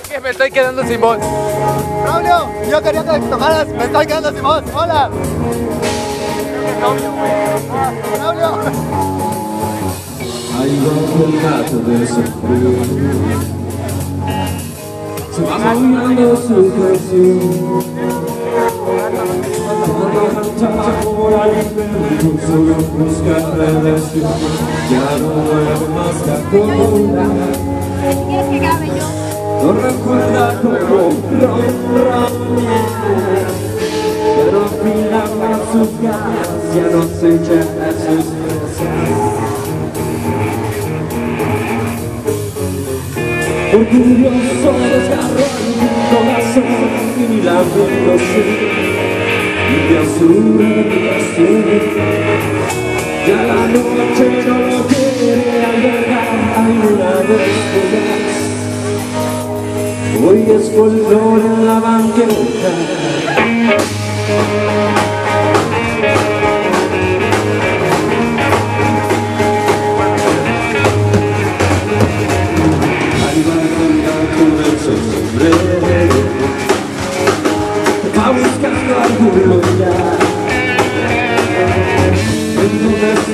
que me estoy quedando sin voz. Braulio, yo quería que tocaras, me estoy quedando sin voz. Hola. Braulio. Va su Solo relación Ya no más No sé sus besos Orgulloso desgarró mi corazón y mi lamento y de azul habitación. Ya la noche no lo quiere albergar, hay una vez. Hoy es color en la banqueta.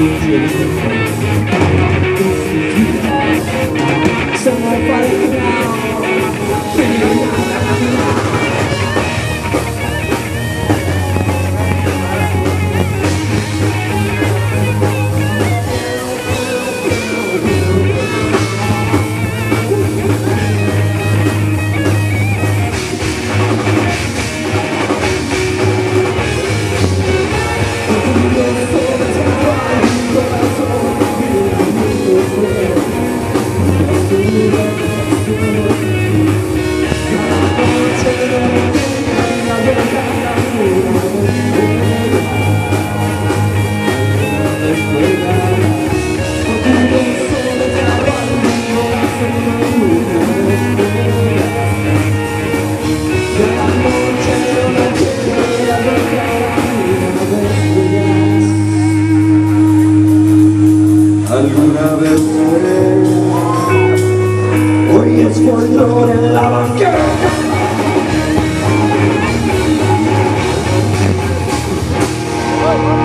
see you. una vez Hoy es folclore en la banquera oh.